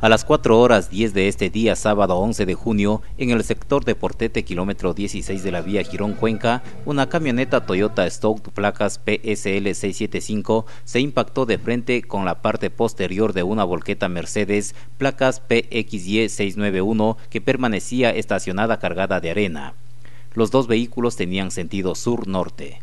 A las 4 horas 10 de este día, sábado 11 de junio, en el sector de Portete, kilómetro 16 de la vía Girón-Cuenca, una camioneta Toyota Stoke placas PSL 675 se impactó de frente con la parte posterior de una volqueta Mercedes placas PXY 691 que permanecía estacionada cargada de arena. Los dos vehículos tenían sentido sur-norte.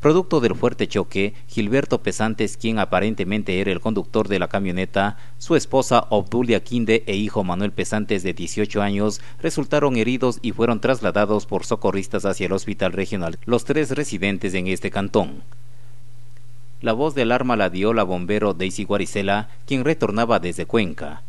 Producto del fuerte choque, Gilberto Pesantes, quien aparentemente era el conductor de la camioneta, su esposa Obdulia Quinde e hijo Manuel Pesantes de 18 años resultaron heridos y fueron trasladados por socorristas hacia el hospital regional, los tres residentes en este cantón. La voz del arma la dio la bombero Daisy Guaricela, quien retornaba desde Cuenca.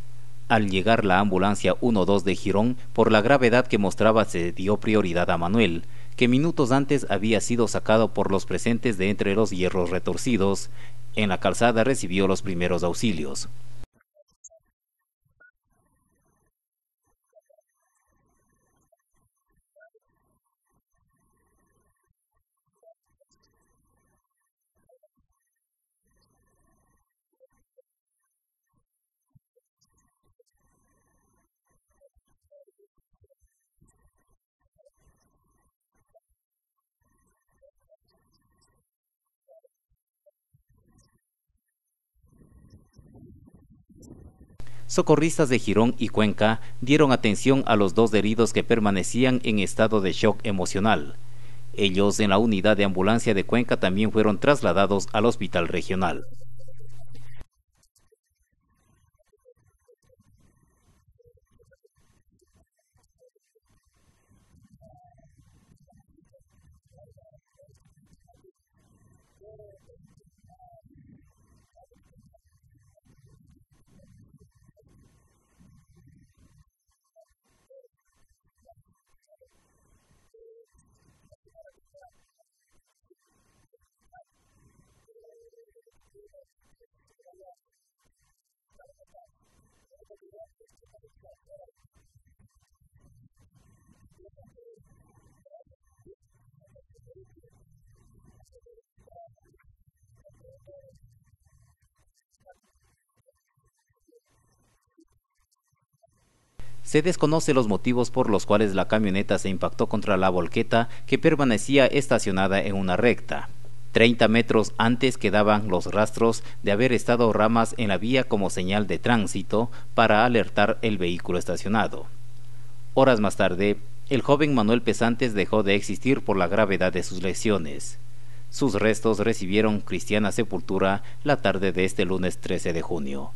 Al llegar la ambulancia 1-2 de Girón, por la gravedad que mostraba se dio prioridad a Manuel, que minutos antes había sido sacado por los presentes de entre los hierros retorcidos. En la calzada recibió los primeros auxilios. Socorristas de Girón y Cuenca dieron atención a los dos heridos que permanecían en estado de shock emocional. Ellos en la unidad de ambulancia de Cuenca también fueron trasladados al hospital regional. Se desconoce los motivos por los cuales la camioneta se impactó contra la volqueta que permanecía estacionada en una recta. Treinta metros antes quedaban los rastros de haber estado ramas en la vía como señal de tránsito para alertar el vehículo estacionado. Horas más tarde, el joven Manuel Pesantes dejó de existir por la gravedad de sus lesiones. Sus restos recibieron cristiana sepultura la tarde de este lunes 13 de junio.